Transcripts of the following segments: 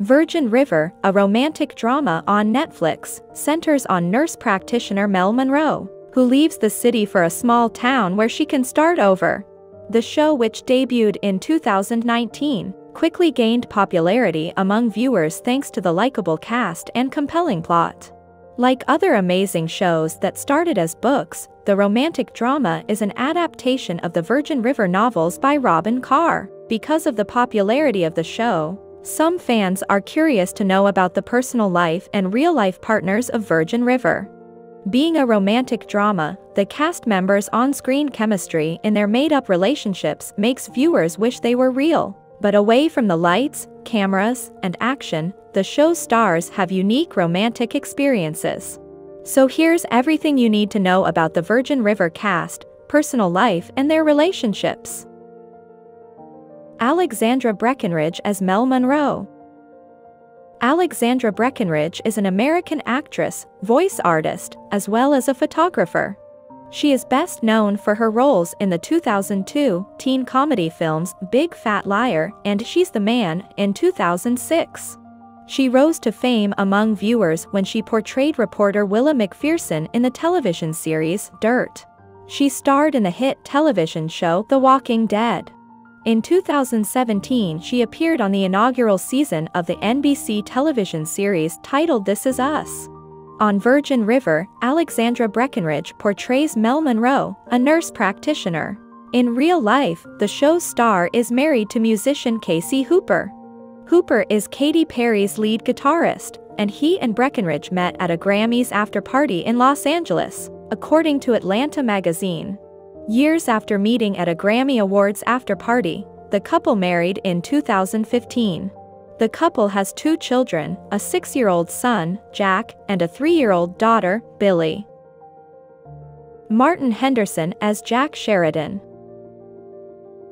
Virgin River, a romantic drama on Netflix, centers on nurse practitioner Mel Monroe, who leaves the city for a small town where she can start over. The show which debuted in 2019, quickly gained popularity among viewers thanks to the likable cast and compelling plot. Like other amazing shows that started as books, the romantic drama is an adaptation of the Virgin River novels by Robyn Carr. Because of the popularity of the show, some fans are curious to know about the personal life and real-life partners of Virgin River. Being a romantic drama, the cast members' on-screen chemistry in their made-up relationships makes viewers wish they were real. But away from the lights, cameras, and action, the show's stars have unique romantic experiences. So here's everything you need to know about the Virgin River cast, personal life and their relationships. Alexandra Breckenridge as Mel Monroe. Alexandra Breckenridge is an American actress, voice artist, as well as a photographer. She is best known for her roles in the 2002 teen comedy films Big Fat Liar and She's the Man in 2006. She rose to fame among viewers when she portrayed reporter Willa McPherson in the television series Dirt. She starred in the hit television show The Walking Dead. In 2017 she appeared on the inaugural season of the NBC television series titled This Is Us. On Virgin River, Alexandra Breckenridge portrays Mel Monroe, a nurse practitioner. In real life, the show's star is married to musician Casey Hooper. Hooper is Katy Perry's lead guitarist, and he and Breckenridge met at a Grammys after party in Los Angeles, according to Atlanta magazine. Years after meeting at a Grammy Awards after party, the couple married in 2015. The couple has two children, a six-year-old son, Jack, and a three-year-old daughter, Billy. Martin Henderson as Jack Sheridan.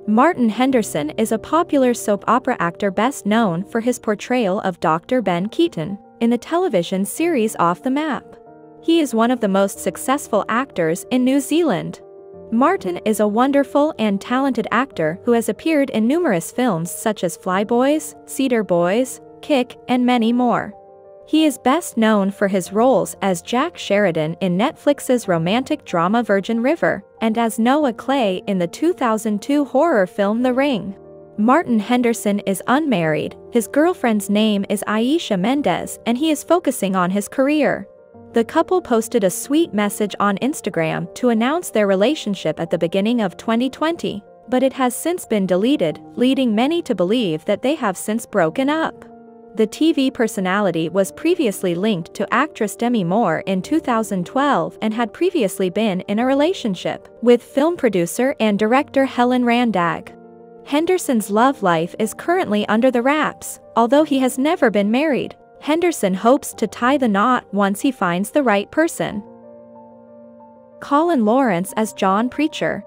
Martin Henderson is a popular soap opera actor best known for his portrayal of Dr. Ben Keaton in the television series Off the Map. He is one of the most successful actors in New Zealand. Martin is a wonderful and talented actor who has appeared in numerous films such as Flyboys, Cedar Boys, Kick, and many more. He is best known for his roles as Jack Sheridan in Netflix's romantic drama Virgin River, and as Noah Clay in the 2002 horror film The Ring. Martin Henderson is unmarried, his girlfriend's name is Aisha Mendez and he is focusing on his career. The couple posted a sweet message on Instagram to announce their relationship at the beginning of 2020, but it has since been deleted, leading many to believe that they have since broken up. The TV personality was previously linked to actress Demi Moore in 2012 and had previously been in a relationship with film producer and director Helen Randag. Henderson's love life is currently under the wraps, although he has never been married, Henderson hopes to tie the knot once he finds the right person. Colin Lawrence as John Preacher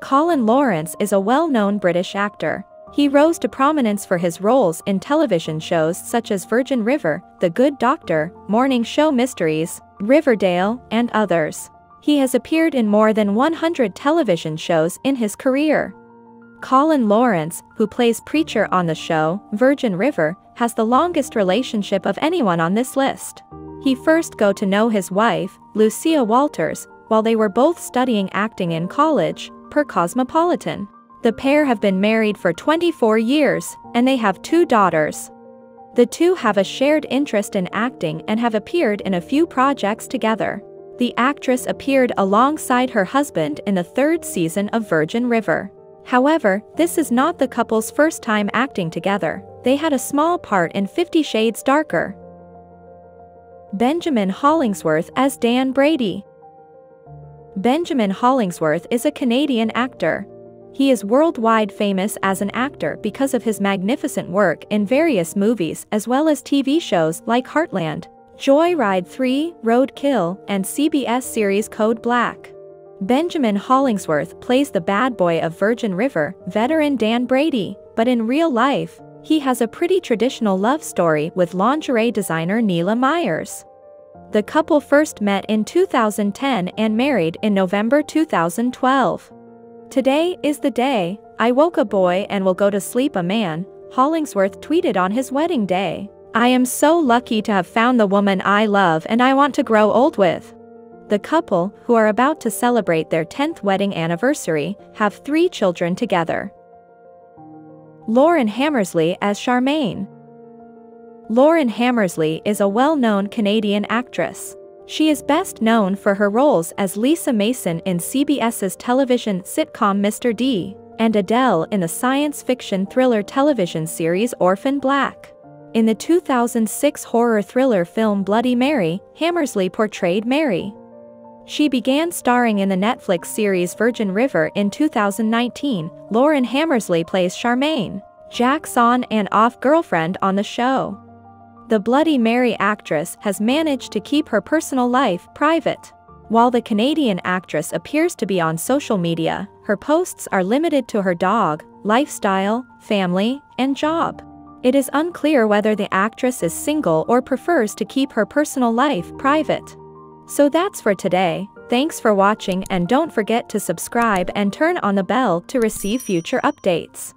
Colin Lawrence is a well-known British actor. He rose to prominence for his roles in television shows such as Virgin River, The Good Doctor, Morning Show Mysteries, Riverdale, and others. He has appeared in more than 100 television shows in his career. Colin Lawrence, who plays Preacher on the show, Virgin River, has the longest relationship of anyone on this list. He first got to know his wife, Lucia Walters, while they were both studying acting in college, per Cosmopolitan. The pair have been married for 24 years, and they have two daughters. The two have a shared interest in acting and have appeared in a few projects together. The actress appeared alongside her husband in the third season of Virgin River. However, this is not the couple's first time acting together, they had a small part in Fifty Shades Darker. Benjamin Hollingsworth as Dan Brady. Benjamin Hollingsworth is a Canadian actor. He is worldwide famous as an actor because of his magnificent work in various movies as well as TV shows like Heartland, Joyride 3, Roadkill, and CBS series Code Black. Benjamin Hollingsworth plays the bad boy of Virgin River, veteran Dan Brady, but in real life, he has a pretty traditional love story with lingerie designer Neela Myers. The couple first met in 2010 and married in November 2012. Today is the day, I woke a boy and will go to sleep a man, Hollingsworth tweeted on his wedding day. I am so lucky to have found the woman I love and I want to grow old with. The couple, who are about to celebrate their 10th wedding anniversary, have three children together. Lauren Hammersley as Charmaine. Lauren Hammersley is a well-known Canadian actress. She is best known for her roles as Lisa Mason in CBS's television sitcom Mr. D, and Adele in the science fiction thriller television series Orphan Black. In the 2006 horror thriller film Bloody Mary, Hammersley portrayed Mary. She began starring in the Netflix series Virgin River in 2019. Lauren Hammersley plays Charmaine, Jack's on and off girlfriend on the show. The Bloody Mary actress has managed to keep her personal life private. While the Canadian actress appears to be on social media, her posts are limited to her dog, lifestyle, family, and job. It is unclear whether the actress is single or prefers to keep her personal life private. So that's for today, thanks for watching and don't forget to subscribe and turn on the bell to receive future updates.